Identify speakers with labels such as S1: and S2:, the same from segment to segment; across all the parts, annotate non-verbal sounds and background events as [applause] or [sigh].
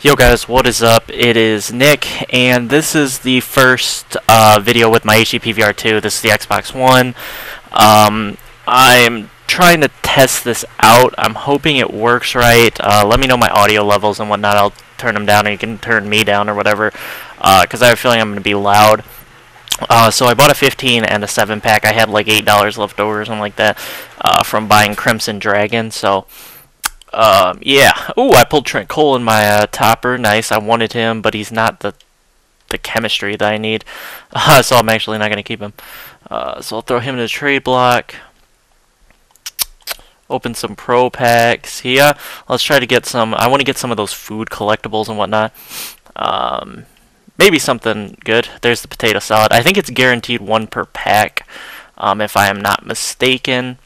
S1: Yo guys, what is up? It is Nick, and this is the first uh, video with my HD PVR 2. This is the Xbox One. Um, I'm trying to test this out. I'm hoping it works right. Uh, let me know my audio levels and whatnot. I'll turn them down, and you can turn me down or whatever, because uh, I have a feeling I'm going to be loud. Uh, so I bought a 15 and a 7 pack. I had like $8 left over or something like that uh, from buying Crimson Dragon, so... Um, yeah. Ooh, I pulled Trent Cole in my uh, topper. Nice. I wanted him, but he's not the the chemistry that I need. [laughs] Uh, so I'm actually not going to keep him. Uh, so I'll throw him in the trade block. Open some pro packs. here. let's try to get some. I want to get some of those food collectibles and whatnot. Um, maybe something good. There's the potato salad. I think it's guaranteed one per pack, um, if I am not mistaken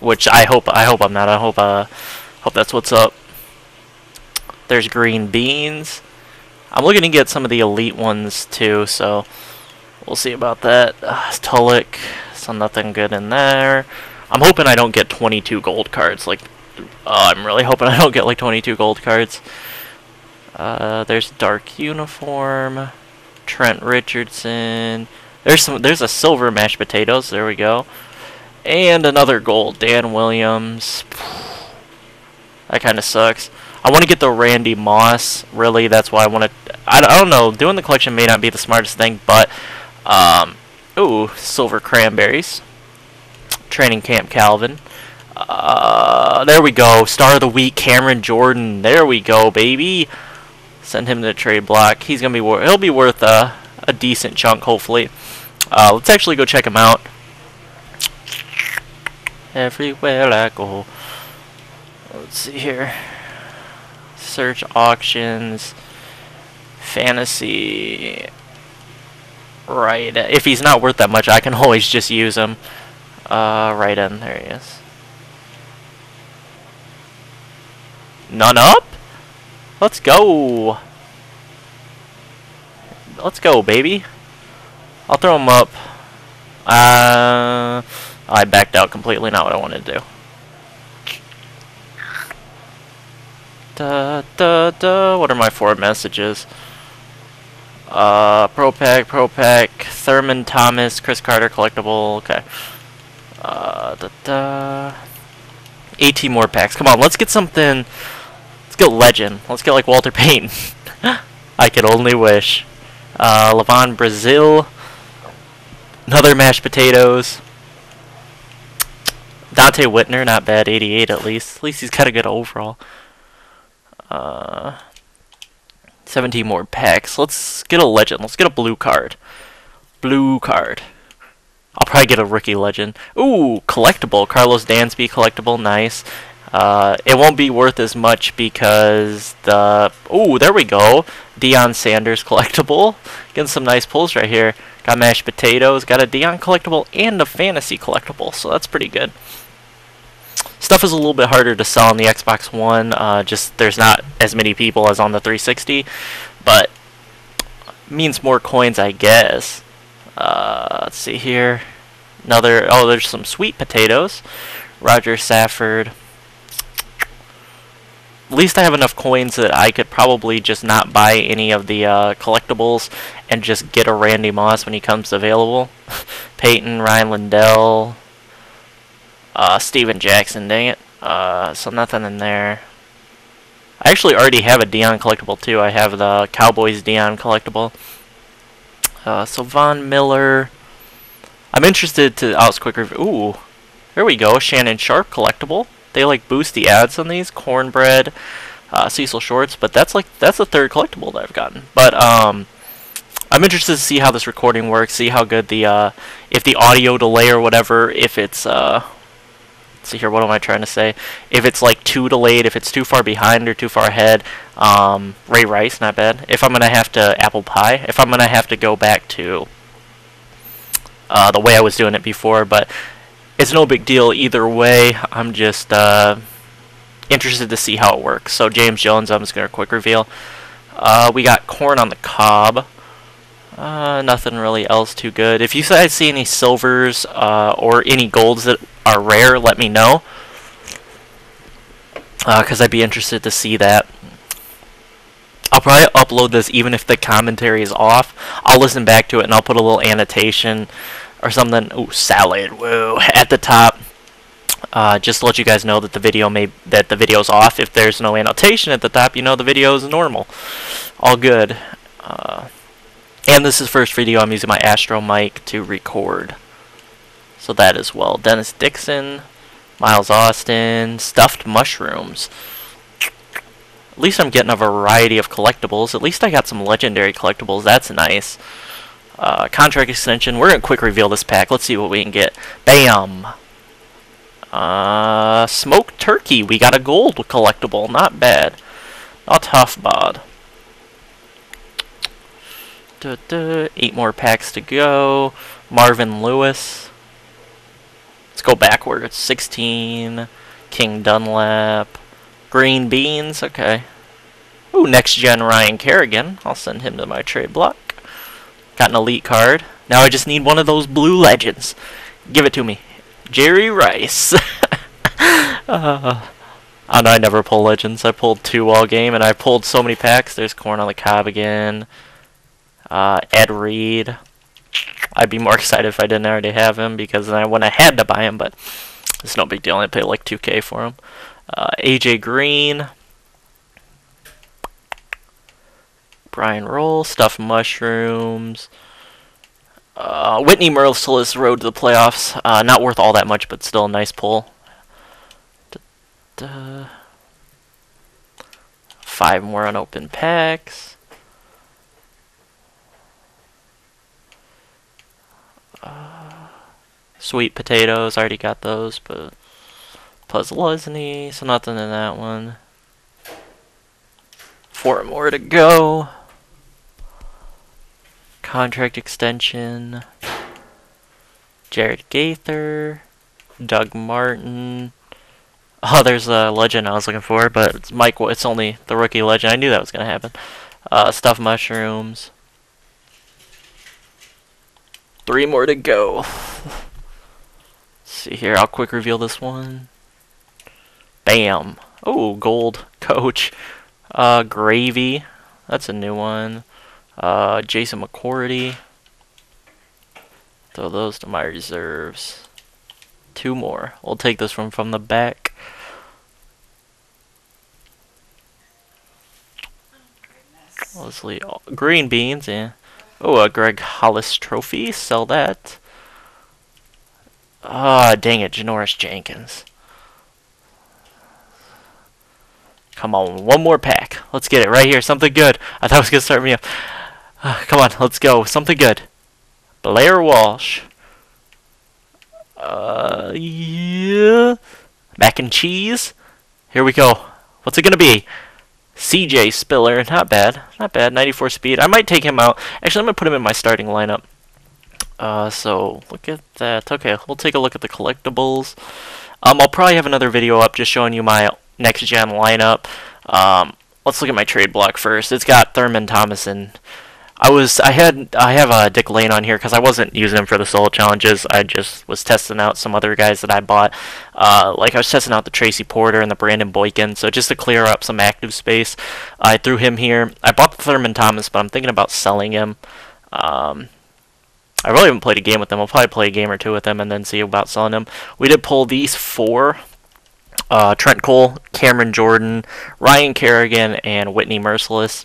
S1: which I hope I hope I'm not. I hope uh hope that's what's up. There's green beans. I'm looking to get some of the elite ones too, so we'll see about that. Uh, Tulloch, so nothing good in there. I'm hoping I don't get 22 gold cards. Like, uh, I'm really hoping [laughs] I don't get like 22 gold cards. Uh, there's dark uniform. Trent Richardson. There's some. There's a silver mashed potatoes. There we go. And another gold, Dan Williams. That kind of sucks. I want to get the Randy Moss. Really, that's why I want to. I, I don't know. Doing the collection may not be the smartest thing, but um, ooh, silver cranberries. Training camp Calvin. Uh, there we go. Star of the week, Cameron Jordan. There we go, baby. Send him to the trade block. He's gonna be worth. He'll be worth a a decent chunk, hopefully. Uh, let's actually go check him out everywhere I go. Let's see here. Search auctions. Fantasy. Right. If he's not worth that much, I can always just use him. Uh, right in. There he is. None up? Let's go. Let's go, baby. I'll throw him up. Uh... I backed out completely, not what I wanted to do. Da, da, da. What are my four messages? Uh, Pro Pack, Pro Pack, Thurman Thomas, Cris Carter collectible. Okay. Uh, da, da. 18 more packs. Come on, let's get something. Let's get Legend. Let's get like Walter Payton. [laughs] I could only wish. Uh, LaVon Brazill. Another mashed potatoes. Donte Whitner, not bad, 88 at least. At least he's got a good overall. Uh, 17 more packs. Let's get a legend. Let's get a blue card. Blue card. I'll probably get a rookie legend. Ooh, collectible. Karlos Dansby collectible. Nice. Uh, it won't be worth as much because the... Ooh, there we go. Deion Sanders collectible. Getting some nice pulls right here. Got mashed potatoes. Got a Deion collectible and a fantasy collectible. So that's pretty good. Stuff is a little bit harder to sell on the Xbox One. Uh, just there's not as many people as on the 360, but means more coins, I guess. Uh, let's see here. Another. Oh, there's some sweet potatoes. Roger Saffold. At least I have enough coins that I could probably just not buy any of the uh, collectibles and just get a Randy Moss when he comes available. [laughs] Peyton, Rian Lindell, uh, Steven Jackson, dang it. Uh, so nothing in there. I actually already have a Deion collectible too. I have the Cowboys Deion collectible. Uh, so Von Miller. I'm interested to oh, quick review. Ooh, there we go. Shannon Sharpe collectible. They like boost the ads on these. Cornbread, uh, Cecil Shorts, but that's like that's the third collectible that I've gotten. But um, I'm interested to see how this recording works. See how good the uh, if the audio delay or whatever, if it's uh, see here, what am I trying to say? If it's like too delayed, if it's too far behind or too far ahead, um, Ray Rice, not bad. If I'm going to have to apple pie, if I'm going to have to go back to uh, the way I was doing it before, but it's no big deal either way. I'm just uh, interested to see how it works. So James Jones, I'm just going to quick reveal. Uh, we got corn on the cob. Uh, nothing really else too good. If you guys see any silvers uh, or any golds that are rare, let me know. Because uh, I'd be interested to see that. I'll probably upload this even if the commentary is off. I'll listen back to it and I'll put a little annotation or something. Ooh, salad. Whoa, [laughs] at the top. Uh, just to let you guys know that the video may that the video's off. If there's no annotation at the top, you know the video is normal. All good. Uh, and this is first video I'm using my Astro mic to record. So that as well. Dennis Dixon, Miles Austin, stuffed mushrooms. At least I'm getting a variety of collectibles. At least I got some legendary collectibles. That's nice. Uh, contract extension. We're going to quick reveal this pack. Let's see what we can get. Bam! Uh, smoked turkey. We got a gold collectible. Not bad. Not tough, bod. Duh, duh. Eight more packs to go. Marvin Lewis. Let's go backwards. 16. King Dunlap. Green beans. Okay. Ooh, next gen Ryan Kerrigan. I'll send him to my trade block. Got an elite card. Now I just need one of those blue legends. Give it to me. Jerry Rice. [laughs] uh, I know I never pull legends. I pulled two all game, and I pulled so many packs. There's corn on the cob again. Uh, Ed Reed. I'd be more excited if I didn't already have him because then I when I had to buy him, but it's no big deal. I paid like 2K for him. Uh, AJ Green. Brian Roll, stuffed mushrooms. Uh, Whitney Mercilus road to the playoffs. Uh, not worth all that much, but still a nice pull. Five more unopened packs. Uh, sweet potatoes, I already got those, but puzzle? So nothing in that one. Four more to go. Contract extension. Jared Gaither. Doug Martin. Oh, there's a legend I was looking for, but it's Mike. It's only the rookie legend. I knew that was gonna happen. Uh, stuffed mushrooms. Three more to go. [laughs] see here. I'll quick reveal this one. Bam. Oh, gold coach. Uh, gravy. That's a new one. Uh, Jason McCourty. Throw those to my reserves. Two more. We'll take this one from the back. Oh, green beans, yeah. Oh, a Greg Hollis trophy. Sell that. Ah, oh, dang it, Janoris Jenkins. Come on, one more pack. Let's get it right here. Something good. I thought it was going to start me up. Uh, come on, let's go. Something good. Blair Walsh. Uh, yeah. Mac and cheese. Here we go. What's it going to be? CJ Spiller. Not bad. Not bad. 94 speed. I might take him out. Actually, I'm going to put him in my starting lineup. Uh, so, look at that. Okay, we'll take a look at the collectibles. Um, I'll probably have another video up just showing you my next-gen lineup. Um, let's look at my trade block first. It's got Thurman Thomason. I was I had I have a uh, Dick Lane on here because I wasn't using him for the solo challenges. I just was testing out some other guys that I bought. Uh, like I was testing out the Tracy Porter and the Brandon Boykin. So just to clear up some active space, I threw him here. I bought the Thurman Thomas, but I'm thinking about selling him. Um, I really haven't played a game with them. I'll probably play a game or two with them and then see about selling them. We did pull these four. Uh, Trent Cole, Cameron Jordan, Ryan Kerrigan, and Whitney Mercilus.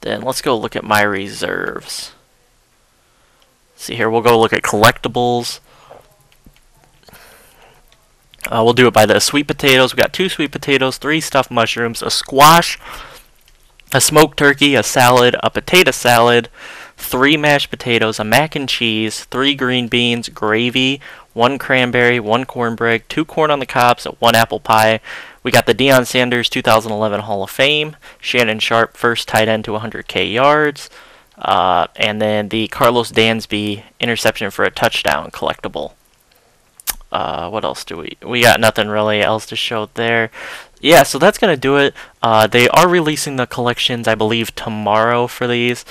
S1: Then let's go look at my reserves. See here, we'll go look at collectibles. Uh, we'll do it by the sweet potatoes. We got two sweet potatoes, three stuffed mushrooms, a squash, a smoked turkey, a salad, a potato salad, three mashed potatoes, a mac and cheese, three green beans, gravy, one cranberry, one cornbread, two corn on the cobs, one apple pie, we got the Deion Sanders 2011 Hall of Fame, Shannon Sharpe first tight end to 100k yards, uh, and then the Karlos Dansby interception for a touchdown collectible. Uh, what else do we? We got nothing really else to show there. Yeah, so that's gonna do it. Uh, they are releasing the collections, I believe, tomorrow for these.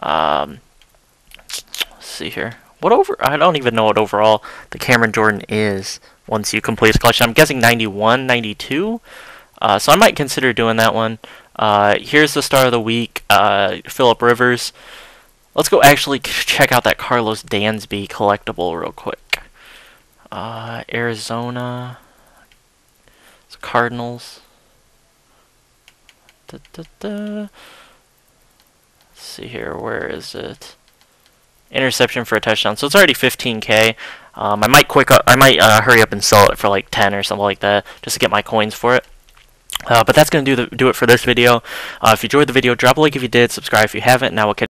S1: Um, let's see here. What over? I don't even know what overall the Cameron Jordan is once you complete the collection. I'm guessing 91, 92. Uh, so I might consider doing that one. Uh, here's the star of the week, uh, Philip Rivers. Let's go actually [laughs] check out that Karlos Dansby collectible real quick. Uh, Arizona. It's Cardinals. Da, da, da. Let's see here, where is it? Interception for a touchdown. So it's already 15k. Um, I might quick I might uh, hurry up and sell it for like 10 or something like that, just to get my coins for it. Uh, but that's going to do, the, do it for this video. Uh, if you enjoyed the video, drop a like if you did, subscribe if you haven't. Now we'll catch